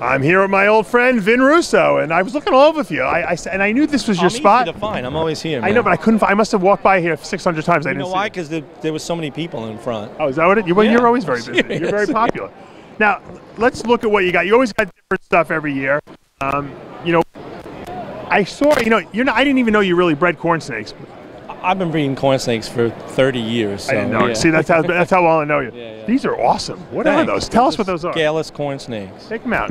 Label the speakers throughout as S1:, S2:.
S1: I'm here with my old friend Vin Russo, and I was looking all over for you. I, I and I knew this was your
S2: I'm
S1: spot.
S2: easy to find. I'm always here.
S1: I know, but I couldn't. Find, I must have walked by here 600 times. I didn't
S2: know why? Because there, there was so many people in front.
S1: Oh, is that what it? You, well,
S2: Yeah,
S1: you're always very busy. You're very popular. Now, let's look at what you got. You always got different stuff every year. Um, you know, I saw. You know, you're not. I didn't even know you really bred corn snakes.
S2: I've been breeding corn snakes for 30 years. So,
S1: I didn't know.
S2: yeah.
S1: See, that's how that's how well I know you.
S2: Yeah, yeah.
S1: These are awesome. What are those? Tell us what those are.
S2: Scaleless corn snakes.
S1: Take them out.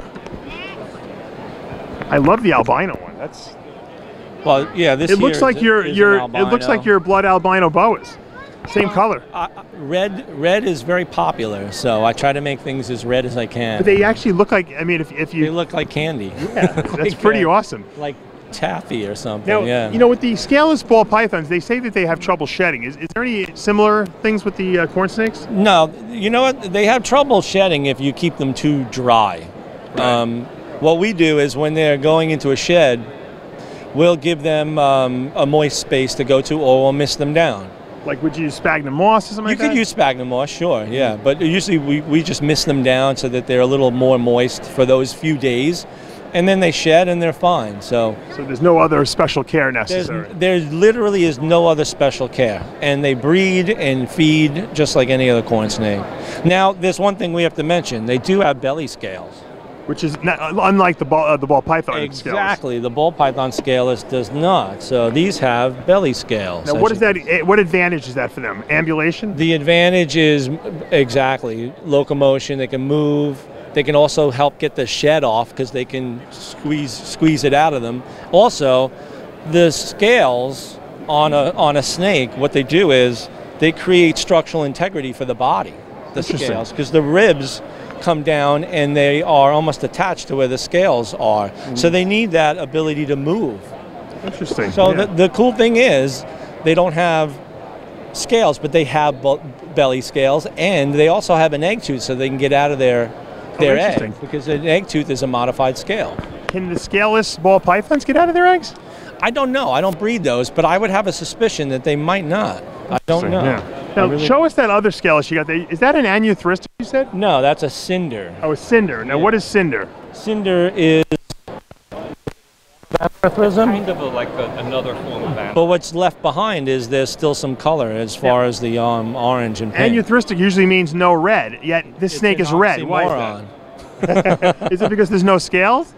S1: I love the albino one. That's.
S2: Well, yeah, this
S1: It looks like
S2: is-
S1: your your. It looks like your blood albino boas. Same color.
S2: Uh, red, red is very popular, so I try to make things as red as I can.
S1: But they actually look like. I mean, if if you They
S2: look like candy.
S1: Yeah, that's
S2: Like,
S1: pretty
S2: uh,
S1: awesome.
S2: Like taffy or something.
S1: Now,
S2: yeah.
S1: you know, with the scaleless ball pythons, they say that they have trouble shedding. Is, is there any similar things with the uh, corn snakes?
S2: No, you know what? They have trouble shedding if you keep them too dry. Um, what we do is when they're going into a shed, we'll give them um, a moist space to go to, or we'll mist them down.
S1: Like, would you use sphagnum moss or something
S2: You
S1: like
S2: could use sphagnum moss, sure, yeah. But usually we, we just mist them down so that they're a little more moist for those few days, and then they shed and they're fine. So
S1: so there's no other special care necessary.
S2: there literally is no other special care, and they breed and feed just like any other corn snake. Now, there's one thing we have to mention: they do have belly scales.
S1: Which is not, unlike the ball, uh, the ball python scales.
S2: Exactly, the ball python scaleless does not. So these have belly scales.
S1: Now, what that? eh, What advantage is that for them? Ambulation?
S2: The advantage is exactly locomotion. They can move. They can also help get the shed off because they can squeeze squeeze it out of them. Also, the scales on a on a snake, what they do is they create structural integrity for the body. The scales, because the ribs come down and they are almost attached to where the scales are. So they need that ability to move.
S1: Interesting.
S2: So
S1: yeah.
S2: the, the cool thing is they don't have scales, but they have belly scales, and they also have an egg tooth, so they can get out of their oh, their
S1: Oh,
S2: egg because an egg tooth is a modified scale.
S1: Can the scaleless ball pythons get out of their eggs?
S2: I don't know. I don't breed those, but I would have a suspicion that they might not. I don't know.
S1: Yeah. Now,
S2: really-
S1: show us that other scaleless you got there. Is that an anerythristic, you said?
S2: No, that's a cinder.
S1: Oh, a cinder. Now,
S2: Yeah.
S1: what is cinder?
S2: Cinder is
S3: Kind of a, like a, another form of animal.
S2: but what's left behind is there's still some color as far as the um, orange and pink.
S1: Anerythristic usually means no red, yet this
S2: It's
S1: snake
S2: an
S1: is red. Why is that? Is it because there's no scales?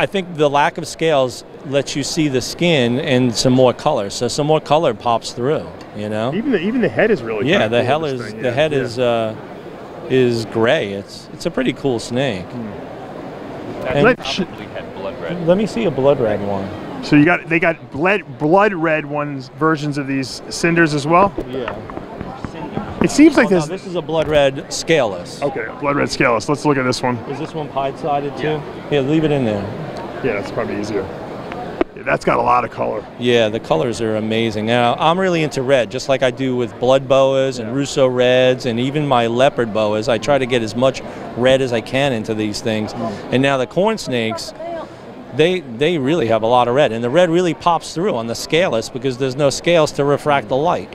S2: I think the lack of scales lets you see the skin and some more color. So some more color pops through, you know?
S1: Even the even the head is really
S2: Yeah,
S1: kinda
S2: the
S1: cool,
S2: hell is
S1: thing,
S2: the
S1: yeah,
S2: head
S1: yeah.
S2: is uh, is gray. It's it's a pretty cool snake.
S3: That
S2: and-
S3: probably had blood red.
S2: Let me see a blood red one.
S1: So you got they got blood blood red ones versions of these cinders as well.
S2: Yeah.
S1: It seems like
S2: Oh, no,
S1: this.
S2: this is a blood red scaleless.
S1: Okay, blood red scaleless. Let's look at this one.
S2: Is this one pied sided too? Yeah. Yeah, leave it in there.
S1: Yeah, it's probably easier. Yeah, that's got a lot of color.
S2: Yeah, the colors are amazing. Now, I'm really into red, just like I do with blood boas and
S1: Yeah.
S2: Russo reds and even my leopard boas. I try to get as much red as I can into these things. Hmm. And now the corn snakes, they they really have a lot of red, and the red really pops through on the scaleless because there's no scales to refract the light.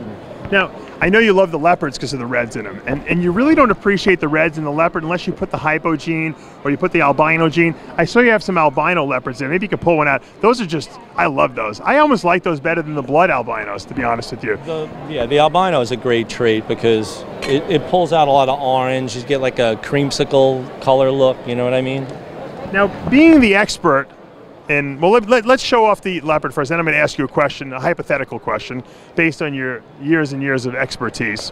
S1: Now, I know you love the leopards because of the reds in them, and, and you really don't appreciate the reds in the leopard unless you put the hypo gene or you put the albino gene. I saw you have some albino leopards there. Maybe you could pull one out. Those are just, I love those. I almost like those better than the blood albinos, to be honest with you.
S2: The, yeah, the albino is a great trait because it, it pulls out a lot of orange. You get like a creamsicle color look. You know what I mean?
S1: Now, being the expert in, well, let, let, us show off the leopard first, then I'm going to ask you a question, a hypothetical question, based on your years and years of expertise.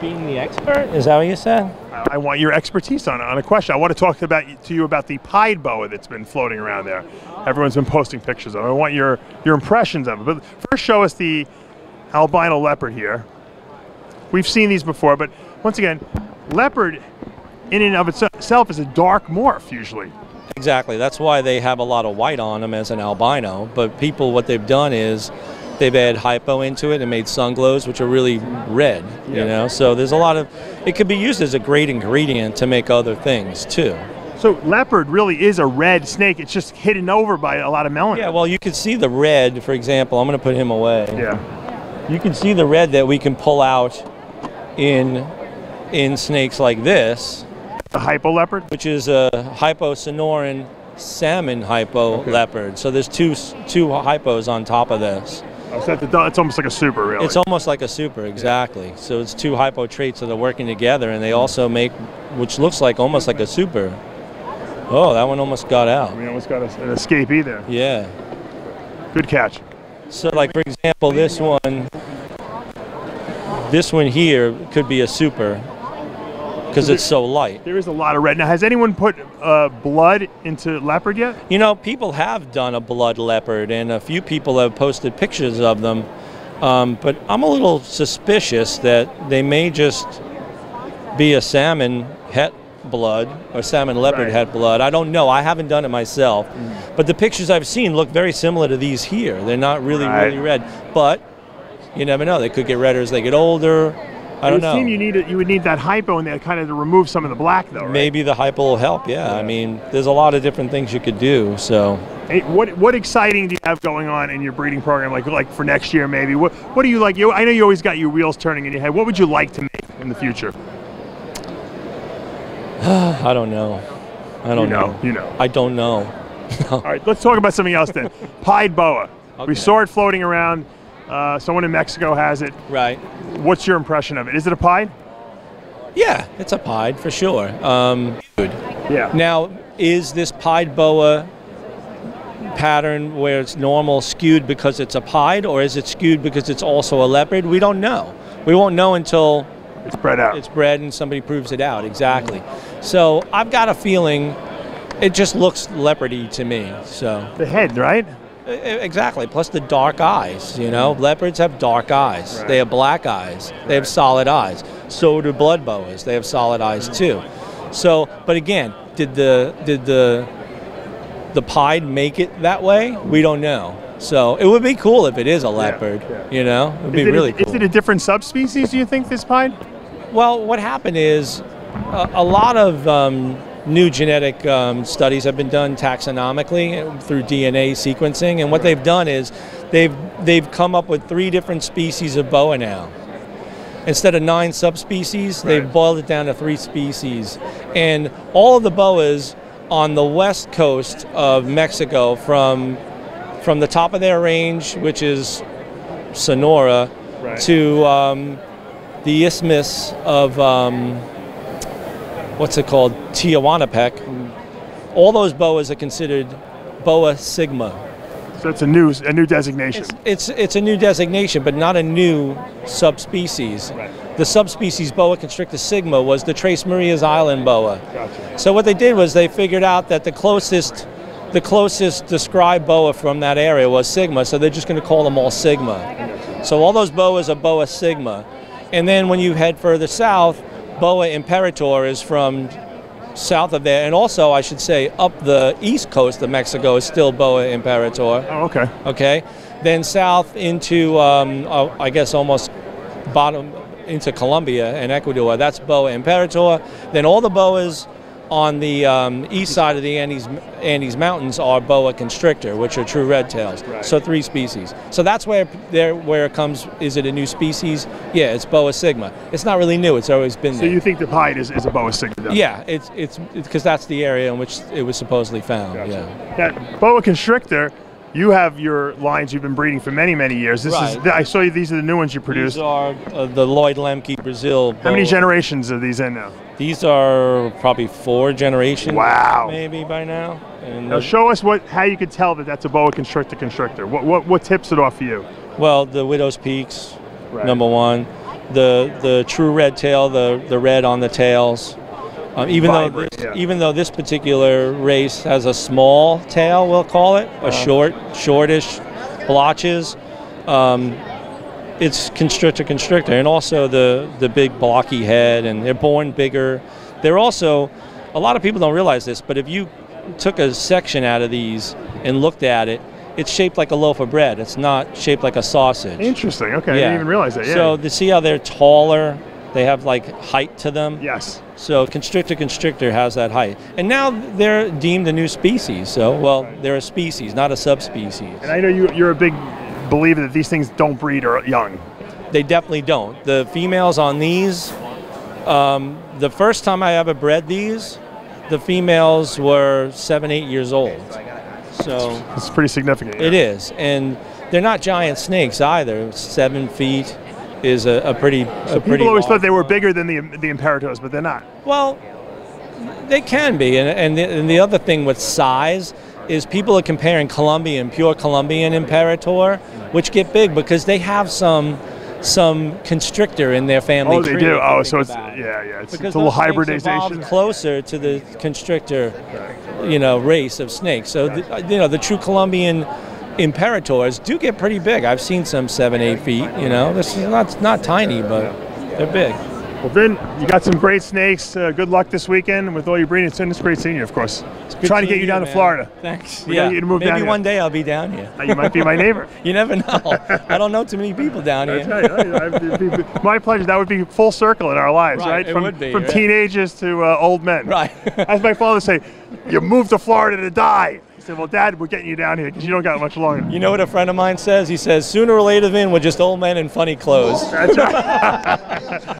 S2: Being the expert is that what you said?
S1: I want your expertise on, on a question. I want to talk about to you about the pied boa that's been floating around there. Everyone's been posting pictures of it. I want your, your impressions of it. But first, show us the albino leopard here. We've seen these before, but once again, leopard in and of itself is a dark morph usually.
S2: Exactly. That's why they have a lot of white on them as an albino. But people, what they've done is they've added hypo into it and made sun glows, which are really red.
S1: Yeah.
S2: You know, so there's a lot of. It could be used as a great ingredient to make other things too.
S1: So leopard really is a red snake. It's just hidden over by a lot of melanin.
S2: Yeah. Well, you can see the red, for example. I'm going to put him away.
S1: Yeah.
S2: You can see the red that we can pull out in in snakes like this.
S1: The hypo leopard.
S2: which is a hyposonoran salmon hypo
S1: Okay.
S2: leopard. So there's two two hypos on top of this.
S1: Oh, so it's almost like a super, really.
S2: It's almost like a super, exactly. So it's two hypo traits that are working together, and they also make, which looks like almost like a super. Oh, that one almost got out.
S1: we almost got an escapee there.
S2: Yeah.
S1: Good catch.
S2: So, like for example, this one, this one here could be a super because it's so light.
S1: There is a lot of red. Now, has anyone put uh, blood into leopard yet?
S2: You know, people have done a blood leopard, and a few people have posted pictures of them. Um, but I'm a little suspicious that they may just be a salmon het blood or salmon leopard
S1: Right.
S2: het blood. I don't know. I haven't done it myself. But the pictures I've seen look very similar to these here. They're not really,
S1: Right.
S2: really red. But you never know. They could get redder as they get older. I don't
S1: would
S2: know.
S1: seem you need it. You would need that hypo in there, kind of to remove some of the black, though. Right?
S2: Maybe the hypo will help. Yeah. I mean, there's a lot of different things you could do. So.
S1: Hey, what what exciting do you have going on in your breeding program? Like like for next year, maybe. What what do you like? You I know you always got your wheels turning in your head. What would you like to make in the future?
S2: I don't know. I don't
S1: you know, you know.
S2: I don't know.
S1: All right, let's talk about something else then. Pied boa.
S2: Okay.
S1: We saw it floating around. Uh, someone in Mexico has it.
S2: Right.
S1: What's your impression of it? Is it a pied?
S2: Yeah, it's a pied for sure. Um, good.
S1: Yeah.
S2: Now, is this pied boa pattern where it's normal skewed because it's a pied, or is it skewed because it's also a leopard? We don't know. We won't know until
S1: It's spread out.
S2: it's bred and somebody proves it out. Exactly. So I've got a feeling it just looks leopardy to me. So
S1: the head, right?
S2: Exactly. Plus the dark eyes. You know, leopards have dark eyes.
S1: Right.
S2: They have black eyes. They have solid eyes. So do blood boas. They have solid eyes too. So, but again, did the did the the pied make it that way? We don't know. So it would be cool if it is a leopard.
S1: yeah.
S2: You know, it would be
S1: it,
S2: really Cool.
S1: is it a different subspecies? Do you think this pied?
S2: Well, what happened is a, a lot of um, new genetic um, studies have been done taxonomically through DNA sequencing, and what they've done is they've they've come up with three different species of boa now. Instead of nine subspecies, they've boiled it down to three species, and all of the boas on the west coast of Mexico, from from the top of their range, which is Sonora,
S1: Right.
S2: to um, the isthmus of um, what's it called, Tehuantepec. All those boas are considered boa sigma.
S1: So it's a new a new designation.
S2: It's, it's it's a new designation, but not a new subspecies.
S1: Right.
S2: The subspecies boa constrictor sigma was the Tres Marias Island boa.
S1: Gotcha.
S2: So what they did was they figured out that the closest the closest described boa from that area was sigma, so they're just going to call them all sigma. So all those boas are boa sigma. And then when you head further south, boa imperator is from south of there, and also I should say up the east coast of Mexico is still boa imperator.
S1: Oh, okay.
S2: okay? Then south into um, uh, i guess almost bottom into colombia and ecuador. That's boa imperator. Then all the boas on the um, east side of the Andes, Andes Mountains are boa constrictor, which are true red tails.
S1: Right.
S2: So three species. So that's where there where it comes. Is it a new species? Yeah, it's boa sigma. It's not really new. It's always been
S1: So
S2: there.
S1: you think the pied is, is a boa sigma? then?
S2: yeah, it's it's because that's the area in which it was supposedly found.
S1: Gotcha.
S2: Yeah.
S1: Now, boa constrictor, you have your lines you've been breeding for many, many years. This is I saw you. These are the new ones you produced.
S2: These are uh, the Lloyd Lemke Brazil.
S1: How many generations are these in now?
S2: These are probably four generations.
S1: Wow.
S2: Maybe by now. And
S1: Now show us what how you could tell that that's a boa constrictor constrictor. What what what tips it off for you?
S2: well, the Widow's Peaks,
S1: Right.
S2: number one. The the true red tail, the the red on the tails. Um, even though this,
S1: yeah.
S2: even though this particular race has a small tail, we'll call it a
S1: Uh-huh.
S2: short, shortish blotches. Um, it's constrictor constrictor and also the the big blocky head and they're born bigger they're also a lot of people don't realize this but if you took a section out of these and looked at it it's shaped like a loaf of bread it's not shaped like a sausage
S1: Interesting. Okay, yeah. I didn't even realize that. Yeah.
S2: so to see how they're taller they have like height to them
S1: yes.
S2: so constrictor constrictor has that height and now they're deemed a new species so well they're a species not a subspecies
S1: And I know you you're a big believer that these things don't breed or young.
S2: They definitely don't. The females on these um, The first time I ever bred these, the females were seven, eight years old. So
S1: It's pretty significant.
S2: it is, and they're not giant snakes either. Seven feet is a, a pretty. a pretty
S1: People always thought they were bigger than the the Imperators, but they're not.
S2: Well, they can be, and, and, the, and the other thing with size is people are comparing Colombian, pure Colombian Imperator, which get big because they have some some constrictor in their family
S1: Oh, they do. Oh, so it's
S2: about
S1: yeah, yeah. It's,
S2: Because
S1: it's a little hybridization.
S2: closer to the constrictor, you know, race of snakes. So, the, you know, the true Colombian imperators do get pretty big. I've seen some seven, eight feet. You know, this is not not tiny, but they're big.
S1: Well, Vin, you got some great snakes. Uh, good luck this weekend with all your breeding. It's, it's great seeing you, of course. Trying to get you down to. Florida.
S2: Thanks.
S1: We
S2: yeah.
S1: move
S2: Maybe
S1: down here.
S2: one day I'll be down here.
S1: Uh, You might be my neighbor.
S2: You never know. I don't know too many people down here.
S1: That's right. My pleasure. That would be full circle in our lives,
S2: Right,
S1: right?
S2: it
S1: from
S2: would be,
S1: from
S2: right.
S1: teenagers to uh, old men.
S2: Right.
S1: As my father say, you moved to Florida to die. He said, well, Dad, we're getting you down here because you don't got much longer.
S2: You know what a friend of mine says? He says, sooner or later, Vin, we're just old men in funny clothes.
S1: That's right.